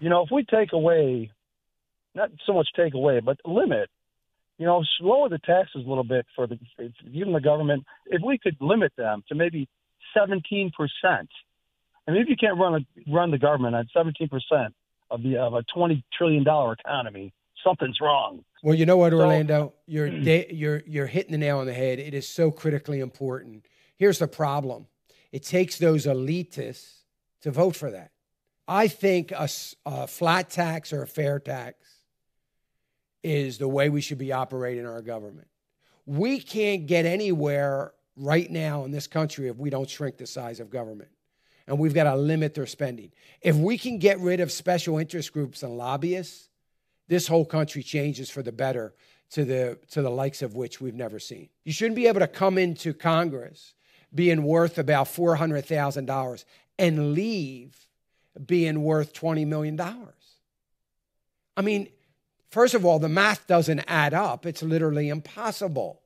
You know, if we take away, not so much take away, but limit, you know, lower the taxes a little bit for the even the government. If we could limit them to maybe 17 percent, I mean, if you can't run a, run the government at 17 percent of the of a 20 trillion dollar economy, something's wrong. Well, you know what, Orlando, so, you're mm-hmm. you're you're hitting the nail on the head. It is so critically important. Here's the problem: it takes those elitists to vote for that. I think a, a flat tax or a fair tax is the way we should be operating our government. We can't get anywhere right now in this country if we don't shrink the size of government. And we've got to limit their spending. If we can get rid of special interest groups and lobbyists, this whole country changes for the better to the to the likes of which we've never seen. You shouldn't be able to come into Congress being worth about four hundred thousand dollars and leave being worth twenty million dollars. I mean, first of all, the math doesn't add up. It's literally impossible.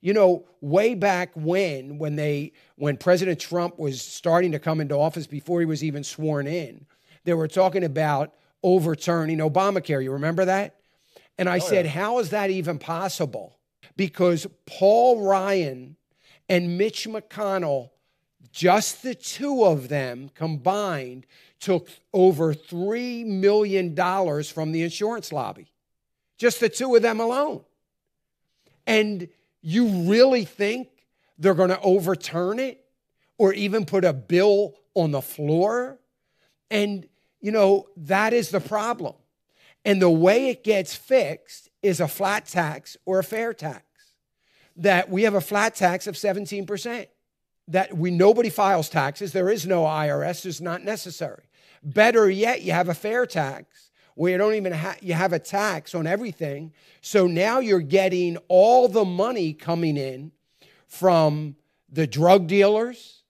You know, way back when, when they when President Trump was starting to come into office before he was even sworn in, they were talking about overturning Obamacare. You remember that? And I oh, said, yeah. How is that even possible? Because Paul Ryan and Mitch McConnell, just the two of them combined, took over $3 million from the insurance lobby. Just the two of them alone. And you really think they're going to overturn it or even put a bill on the floor? And you know, that is the problem. And the way it gets fixed is a flat tax or a fair tax. That we have a flat tax of 17%. That we nobody files taxes. There is no IRS. It's not necessary. Better yet, you have a fair tax where you don't even have you have a tax on everything. So now you're getting all the money coming in from the drug dealers,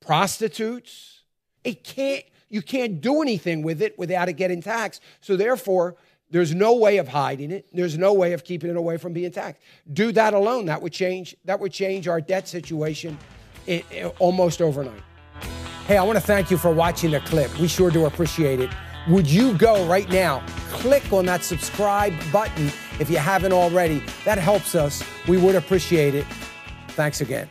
prostitutes. It can't you can't do anything with it without it getting taxed. So therefore, there's no way of hiding it. There's no way of keeping it away from being taxed. Do that alone. That would change. That would change our debt situation in, in, almost overnight. Hey, I want to thank you for watching the clip. We sure do appreciate it. Would you go right now? Click on that subscribe button if you haven't already. That helps us. We would appreciate it. Thanks again.